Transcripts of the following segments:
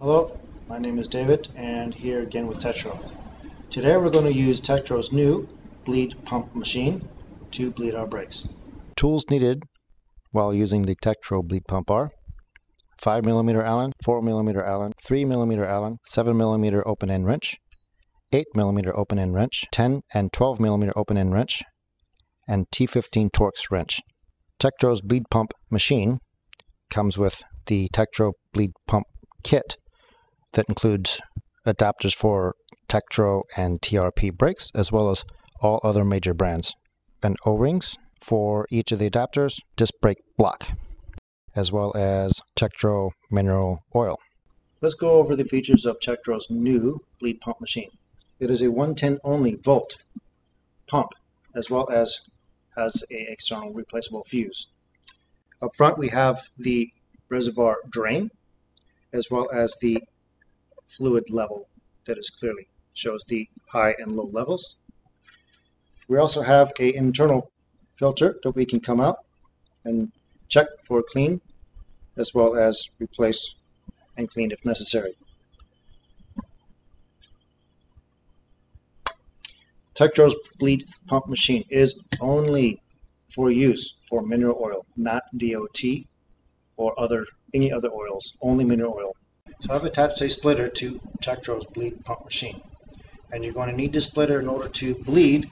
Hello, my name is David and here again with Tektro. Today we're going to use Tektro's new bleed pump machine to bleed our brakes. Tools needed while using the Tektro bleed pump are 5mm Allen, 4mm Allen, 3mm Allen, 7mm open end wrench, 8mm open end wrench, 10 and 12mm open end wrench, and T15 Torx wrench. Tektro's bleed pump machine comes with the Tektro bleed pump kit that includes adapters for Tektro and TRP brakes, as well as all other major brands, and O-rings for each of the adapters, disc brake block, as well as Tektro mineral oil. Let's go over the features of Tektro's new bleed pump machine. It is a 110 only volt pump, as well as has a external replaceable fuse. Up front we have the reservoir drain, as well as the fluid level that is clearly shows the high and low levels. We also have a internal filter that we can come out and check for clean as well as replace and clean if necessary. Tektro's bleed pump machine is only for use for mineral oil, not DOT or other any other oils, only mineral oil. So I've attached a splitter to Tektro's bleed pump machine. And you're going to need this splitter in order to bleed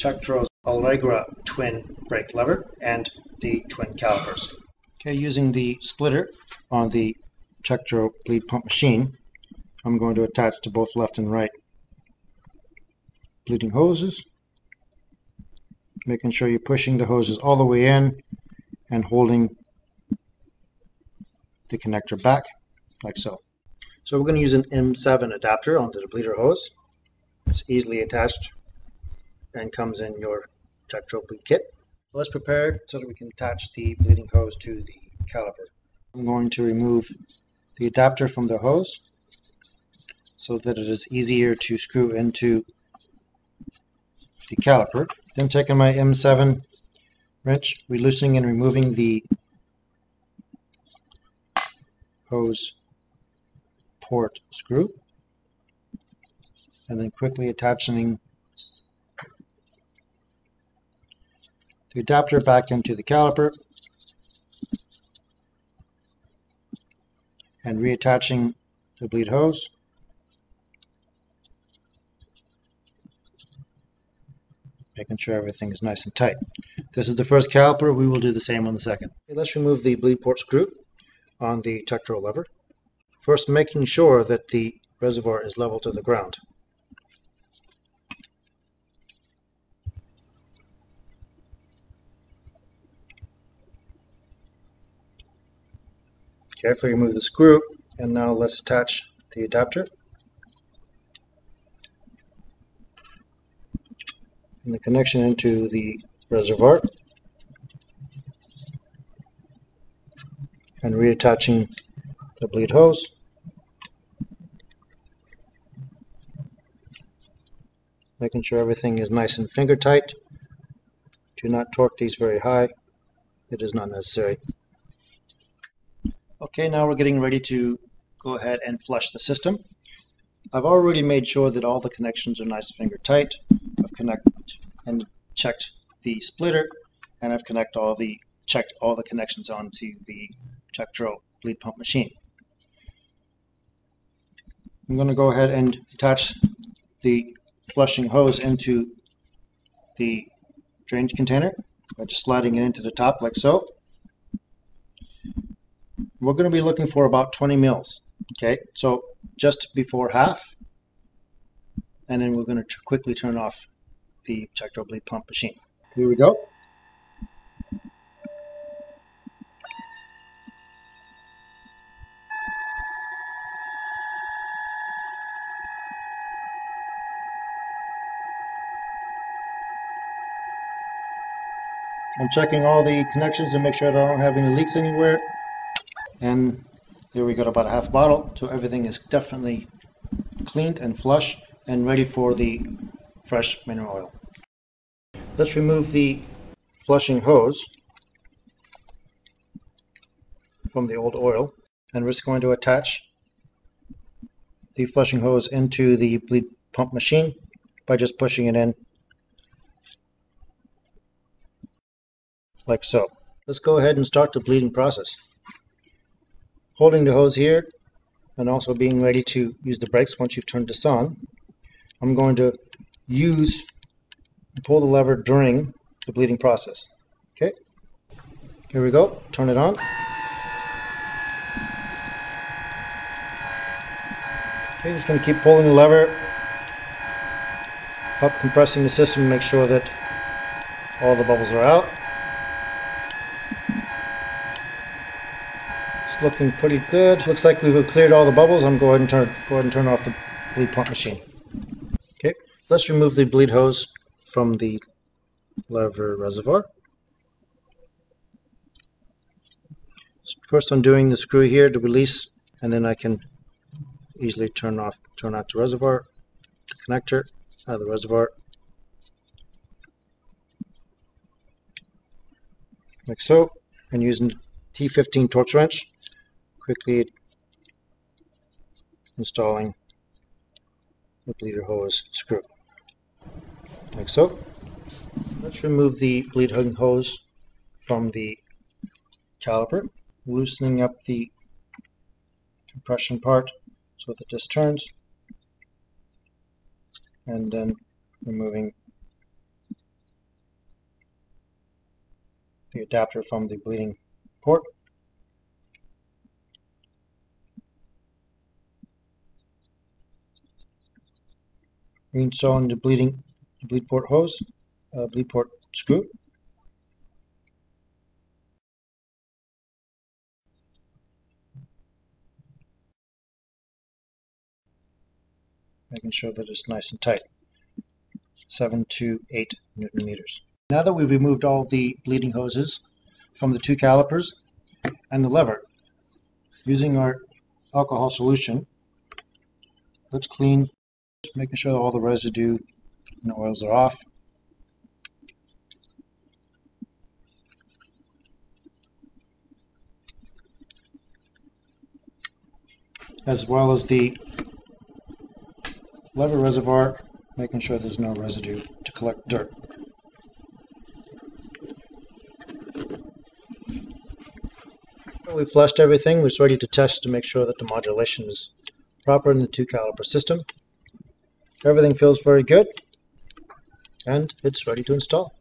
Tektro's Auriga twin brake lever and the twin calipers. Okay, using the splitter on the Tektro bleed pump machine, I'm going to attach to both left and right bleeding hoses, making sure you're pushing the hoses all the way in and holding the connector back like so. So we're going to use an M7 adapter onto the bleeder hose. It's easily attached and comes in your Tektro bleed kit. Let's prepare so that we can attach the bleeding hose to the caliper. I'm going to remove the adapter from the hose so that it is easier to screw into the caliper. Then taking my M7 wrench, releasing and removing the hose port screw and then quickly attaching the adapter back into the caliper and reattaching the bleed hose making sure everything is nice and tight. This is the first caliper, we will do the same on the second. Okay, let's remove the bleed port screw on the Tektro lever. First making sure that the reservoir is level to the ground. Carefully remove the screw and now let's attach the adapter and the connection into the reservoir and reattaching the bleed hose. Making sure everything is nice and finger tight. Do not torque these very high. It is not necessary. Okay, now we're getting ready to go ahead and flush the system. I've already made sure that all the connections are nice and finger tight. I've connected and checked the splitter and I've connect all the checked all the connections onto the Tektro bleed pump machine. I'm going to go ahead and attach the flushing hose into the drainage container by just sliding it into the top like so. We're going to be looking for about 20 mils. Okay, so just before half, and then we're going to quickly turn off the Tektro bleed pump machine. Here we go. I'm checking all the connections to make sure that I don't have any leaks anywhere. And there we got about a half bottle. So everything is definitely cleaned and flush and ready for the fresh mineral oil. Let's remove the flushing hose from the old oil and we're just going to attach the flushing hose into the bleed pump machine by just pushing it in like so. Let's go ahead and start the bleeding process. Holding the hose here and also being ready to use the brakes once you've turned this on, I'm going to use and pull the lever during the bleeding process. Okay, here we go, turn it on. Okay, just going to keep pulling the lever up, compressing the system, make sure that all the bubbles are out. Looking pretty good. Looks like we've cleared all the bubbles. I'm going to turn, go ahead and turn off the bleed pump machine. Okay, let's remove the bleed hose from the lever reservoir. First I'm doing the screw here to release and then I can easily turn off turn out the reservoir connector out of the reservoir like so and using T15 Torx wrench quickly installing the bleeder hose screw like so. Let's remove the bleed hose from the caliper, loosening up the compression part so that this turns, and then removing the adapter from the bleeding port. Reinstalling the bleeding bleed port hose, uh, bleed port screw. Making sure that it's nice and tight. 7 to 8 newton meters. Now that we've removed all the bleeding hoses from the two calipers and the lever, using our alcohol solution, let's clean, making sure all the residue and oils are off. As well as the lever reservoir, making sure there's no residue to collect dirt. We've flushed everything. We're ready to test to make sure that the modulation is proper in the two caliper system. Everything feels very good and it's ready to install.